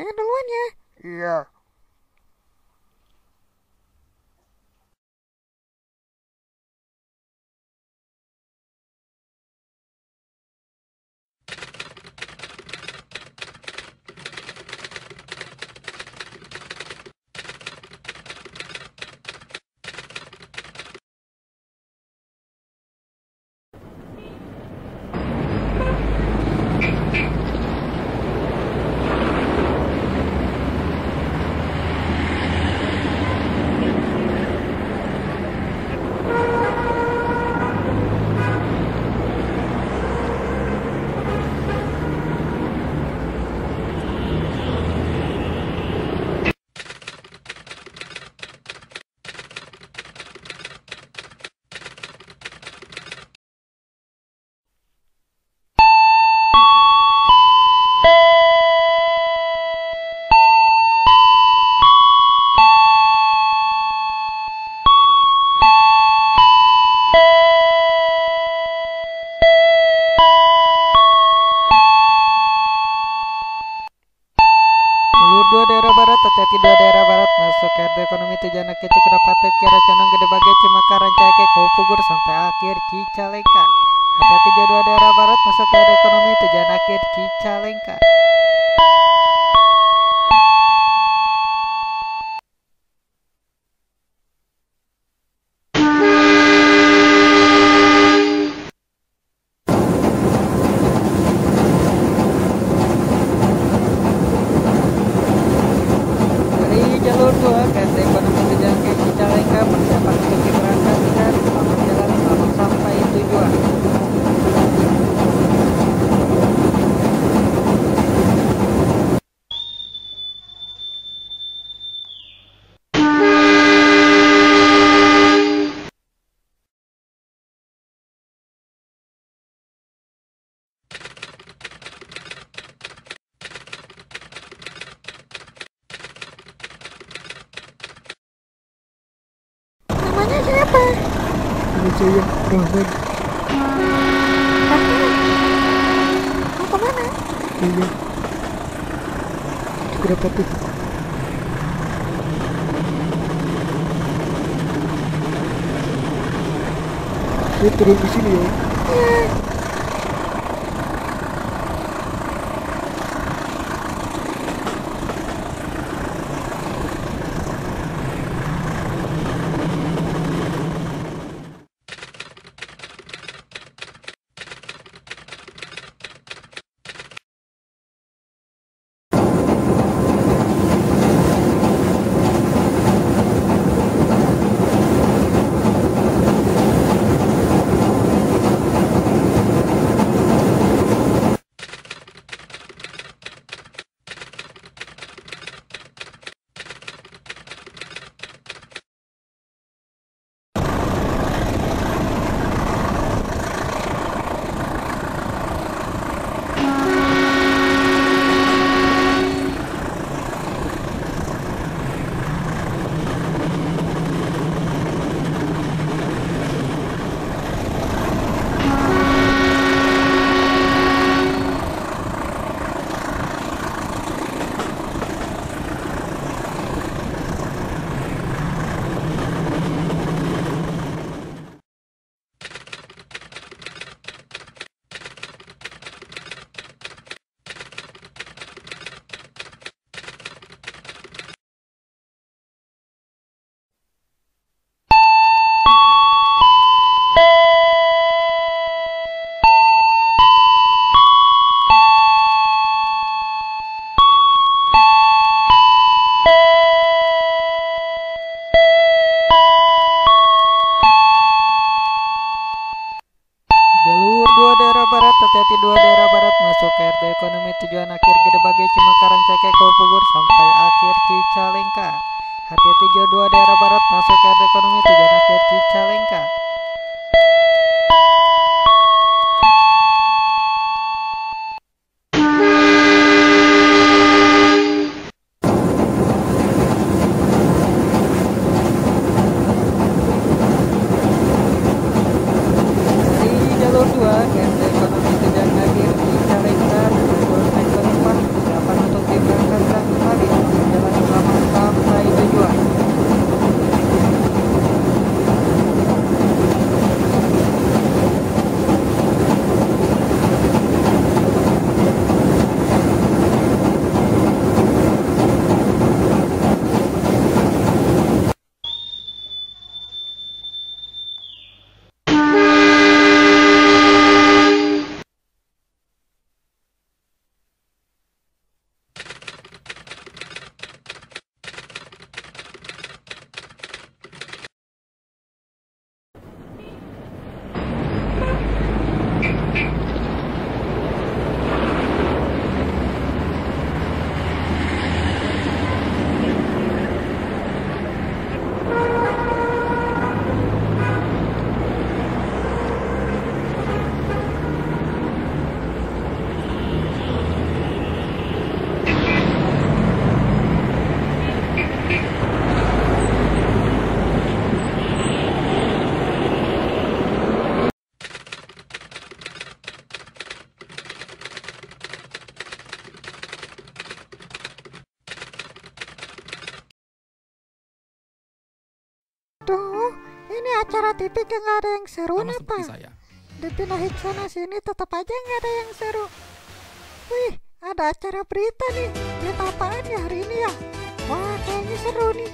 Saya duluan ya. Iya. 2 daerah barat, hati-hati 2 daerah barat masuk ke ekonomi tujuan akhir Cukudapate, Kira Condong, Gede Bage, Cimakar, Rancake, Kaupugur sampai akhir Cicalengka. Hati-hati 2 daerah barat masuk ke ekonomi tujuan akhir Cicalengka. Dari jalur 2 ke RT ekonomi tujuan akhir Cicalengka persiapan untuk diberangkatkan selamat jalan selamat sampai tujuan. Namanya siapa? Saya Rahman. Rahman. Mau ke mana? Iya. Cukudapate. Saya turun di sini ya. Hati-hati 2 daerah barat masuk ke RT ekonomi tujuan akhir Gede Bage, Cimakar, Rancake, Kaupugur sampai akhir Cicalengka. Hati-hati 2 daerah barat masuk ke RT ekonomi tujuan akhir Cicalengka. Jalur 2 ke RT ekonomi tujuan akhir Cicalengka, jalur naik penumpang, silakan untuk diberangkatkan acara TV gak ada yang seru Sama apa? saya. Dipindahin sana sini tetap aja nggak ada yang seru. Wih, ada acara berita nih. Berita apaan ya hari ini ya? Wah, kayaknya seru nih.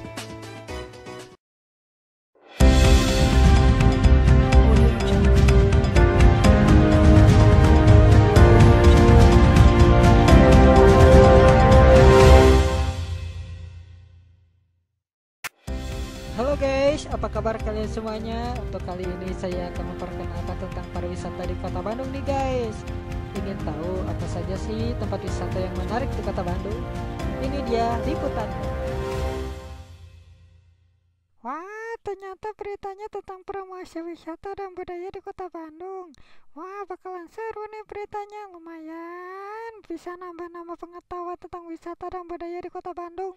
Kalian semuanya? Untuk kali ini saya akan memperkenalkan tentang pariwisata di Kota Bandung nih guys. Ingin tahu apa saja sih tempat wisata yang menarik di Kota Bandung? Ini dia liputannya. Wah, ternyata beritanya tentang promosi wisata dan budaya di Kota Bandung. Wah, bakalan seru nih beritanya. Lumayan bisa nambah-nambah pengetahuan tentang wisata dan budaya di Kota Bandung.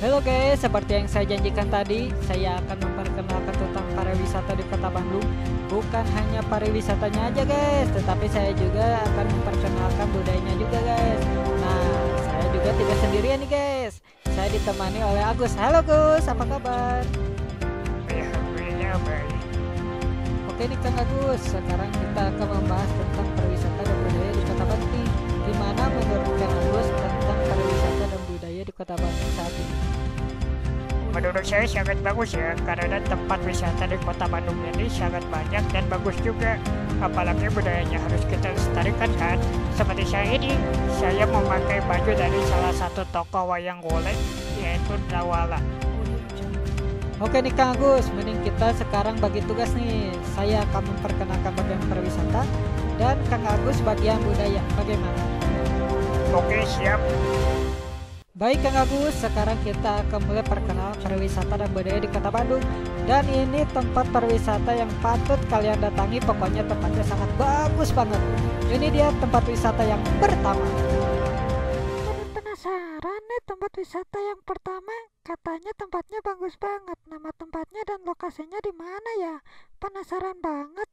Halo guys, seperti yang saya janjikan tadi, saya akan memperkenalkan tentang pariwisata di Kota Bandung. Bukan hanya pariwisatanya aja guys, tetapi saya juga akan memperkenalkan budayanya juga guys. Nah, saya juga tidak sendirian nih guys. Saya ditemani oleh Agus. Halo Gus, apa kabar? Alhamdulillah baik. Oke nih Kang Agus, sekarang kita akan membahas tentang pariwisata dan budaya di Kota Bandung. Gimana menurut Kang Agus tentang pariwisata dan budaya di Kota Bandung saat ini? Menurut saya sangat bagus ya, karena tempat wisata di kota Bandung ini sangat banyak dan bagus juga. Apalagi budayanya harus kita lestarikan kan. Seperti saya ini, saya memakai baju dari salah satu toko wayang golek, yaitu Dawala. Oke nih Kang Agus, mending kita sekarang bagi tugas nih. Saya akan memperkenalkan bagian pariwisata dan Kang Agus bagian budaya. Bagaimana? Oke, siap. Baik Kang Agus, sekarang kita akan mulai perkenalan pariwisata dan budaya di Kota Bandung. Dan ini tempat pariwisata yang patut kalian datangi, pokoknya tempatnya sangat bagus banget. Ini dia tempat wisata yang pertama. Jadi penasaran nih tempat wisata yang pertama. Katanya tempatnya bagus banget. Nama tempatnya dan lokasinya di mana ya? Penasaran banget.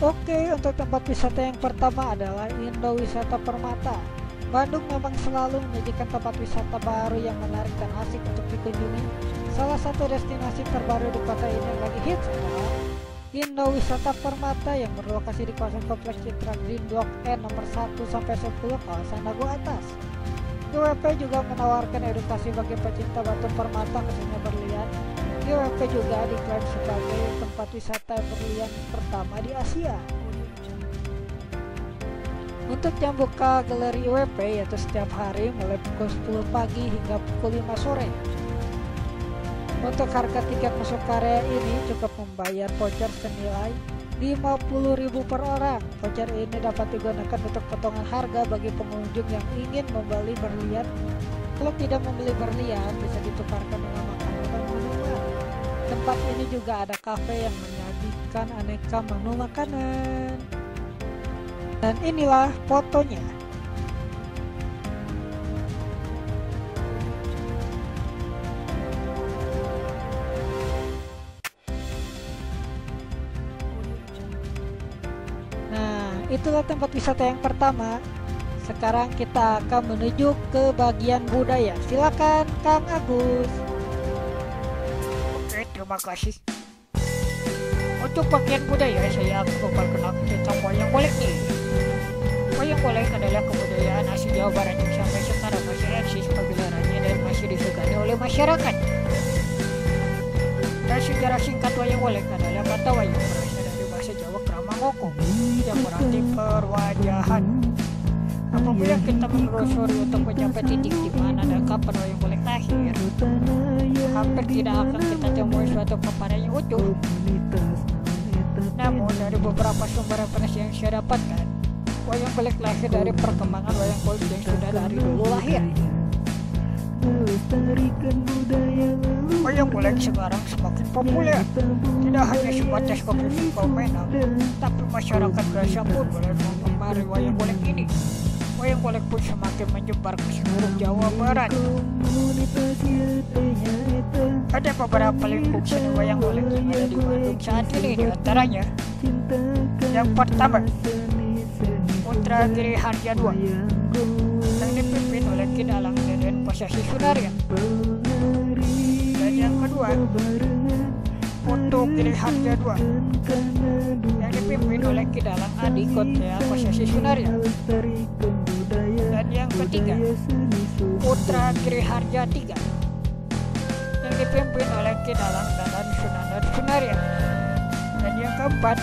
Oke, untuk tempat wisata yang pertama adalah Indo Wisata Permata. Bandung memang selalu menyajikan tempat wisata baru yang menarik dan asik untuk dikunjungi. Salah satu destinasi terbaru di kota ini yang lagi hits adalah Indo Wisata Permata yang berlokasi di kawasan Kompleks Citra Green Block N nomor 1 sampai 10 kawasan Dago Atas. GWP juga menawarkan edukasi bagi pecinta batu permata khususnya berlian GWP juga diklaim sebagai tempat wisata berlian pertama di Asia. Untuk jam buka galeri IWP yaitu setiap hari mulai pukul 10 pagi hingga pukul 5 sore. Untuk harga tiket masuk area ini cukup membayar voucher senilai 50.000 per orang. Voucher ini dapat digunakan untuk potongan harga bagi pengunjung yang ingin membeli berlian. Kalau tidak membeli berlian bisa ditukarkan dengan makanan dan. Tempat ini juga ada kafe yang menyajikan aneka menu makanan. Dan inilah fotonya. Nah, itulah tempat wisata yang pertama. Sekarang kita akan menuju ke bagian budaya. Silakan Kang Agus. Oke, terima kasih. Untuk bagian budaya, saya akan memperkenalkan tentang wayang golek nih. Wayang golek adalah kebudayaan asli Jawa Barat yang sampai sekarang masih eksis pagelarannya dan masih disegani oleh masyarakat. Dan sejarah singkat wayang golek adalah kata wayang berasal dari bahasa Jawa Kramangoko yang berarti perwajahan. Apabila kita menelusuri untuk mencapai titik di mana dan kapan wayang golek lahir, hampir tidak akan kita temui suatu paparan yang utuh. Dari beberapa sumber referensi yang saya dapatkan, wayang golek lahir dari perkembangan wayang kulit yang sudah dari dulu lahir. Wayang golek sekarang semakin populer, tidak hanya sebatas komisi permainan, tapi masyarakat biasa pun mulai mengemari wayang golek ini. Golek pun semakin menyebar ke seluruh Jawa Barat. Ada beberapa lingkup seni wayang golek yang ada di Bandung saat ini di antaranya. Yang pertama, Putra Giri Harja II yang dipimpin oleh Kidalang Deden Posisi Sunaria. Dan yang kedua, untuk Giri Harja 2 yang dipimpin oleh Kidalang Adi Kotea Kosesi Sunaria. Yang ketiga, Putra Giri Harja 3 yang dipimpin oleh Kidalang Dadan Sunadan Sunaria. Dan yang keempat,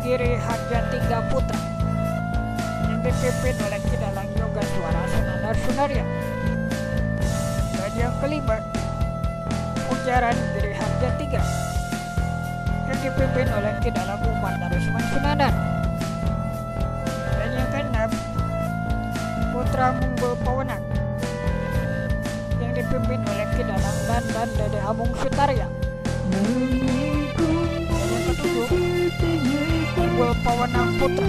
Giri Harja 3 Putra yang dipimpin oleh Kidalang Yoga Suara Sunadan Sunaria. Dan yang kelima, Ujaran Giri Harja 3 yang dipimpin oleh Kidalang Umar Darusman Sunadan. Putra Munggul Pawenang yang dipimpin oleh Kidalang dan dan Dede Amung Sutarya. Yang ketujuh, Putra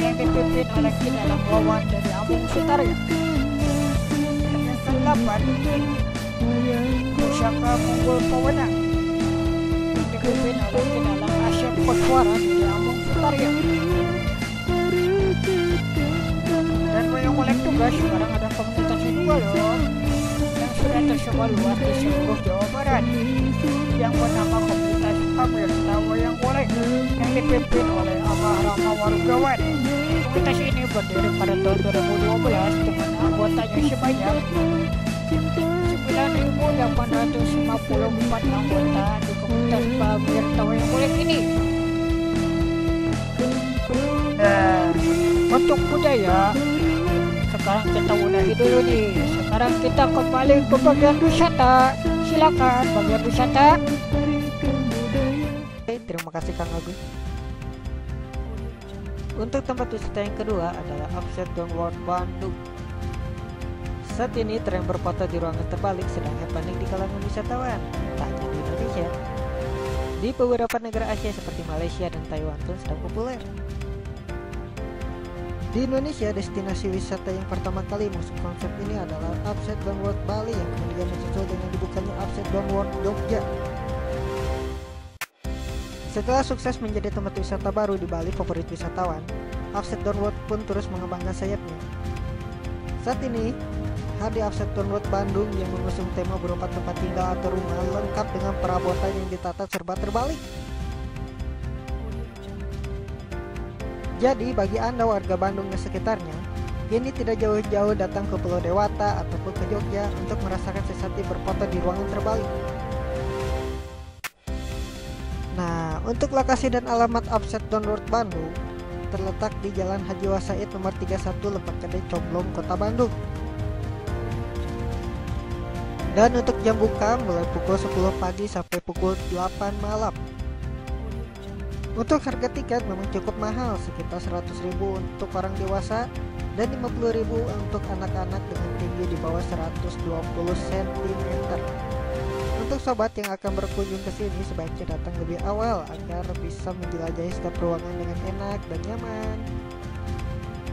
yang dipimpin oleh Kidalang Wawan Dede Amung Sutarya. Yang kedelapan, Pusaka Munggul yang dipimpin oleh Kidalang Asyam Koswara Dede Amung Sutarya. Tugas sekarang ada komunitas juga loh yang sudah tersebar luas di seluruh Jawa Barat yang bernama komunitas Amir Tawa yang oleh yang dipimpin oleh Abah Rama Warugawan. Komunitas ini berdiri pada tahun 2012 dengan anggotanya sebanyak 9.854 anggota di komunitas Amir Tawa yang oleh ini. Nah, untuk budaya sekarang kita udahi dulu nih sekarang kita kembali ke bagian wisata silakan bagian wisata Oke, terima kasih Kang Agus. Untuk tempat wisata yang kedua adalah Offset Downward Bandung. Saat ini tren berfoto di ruangan terbalik sedang happening di kalangan wisatawan, tak hanya di Indonesia. Di beberapa negara Asia seperti Malaysia dan Taiwan pun sedang populer. Di Indonesia, destinasi wisata yang pertama kali masuk konsep ini adalah Upside Down World Bali yang kemudian disusul dengan dibukanya Upside Down World Jogja. Setelah sukses menjadi tempat wisata baru di Bali favorit wisatawan, Upside Down World pun terus mengembangkan sayapnya. Saat ini, hadir Upside Down World Bandung yang mengusung tema berupa tempat tinggal atau rumah lengkap dengan perabotan yang ditata serba terbalik. Jadi bagi Anda warga Bandung dan sekitarnya, kini tidak jauh-jauh datang ke Pulau Dewata ataupun ke Jogja untuk merasakan sensasi berfoto di ruangan terbalik. Nah, untuk lokasi dan alamat Offset Downward Bandung terletak di Jalan Haji Wasaid nomor 31 Lebak Gede Comblong, Kota Bandung. Dan untuk jam buka mulai pukul 10 pagi sampai pukul 8 malam. Untuk harga tiket memang cukup mahal, sekitar 100.000 untuk orang dewasa dan 50.000 untuk anak-anak dengan tinggi di bawah 120 cm. Untuk sobat yang akan berkunjung ke sini sebaiknya datang lebih awal agar bisa menjelajahi setiap ruangan dengan enak dan nyaman.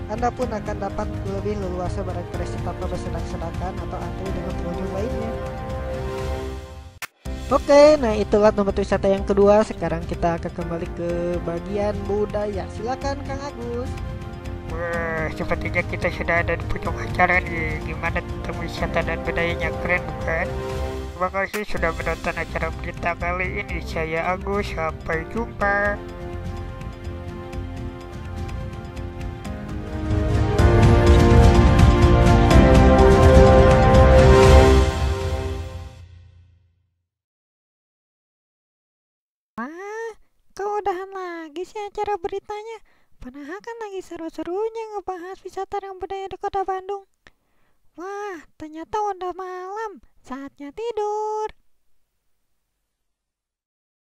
Anda pun akan dapat lebih leluasa berekspresi tanpa bersedak-sedakan atau antri dengan pengunjung lainnya. Oke, nah itulah tempat wisata yang kedua. Sekarang kita akan kembali ke bagian budaya. Silakan Kang Agus. Wah, sepertinya kita sudah ada di penghujung acara nih. Gimana tentang wisata dan budayanya keren bukan? Terima kasih sudah menonton acara berita kali ini. Saya Agus, sampai jumpa. Lagi sih acara beritanya. Padahal kan lagi seru-serunya ngebahas wisata dan budaya di kota Bandung. Wah, ternyata udah malam. Saatnya tidur.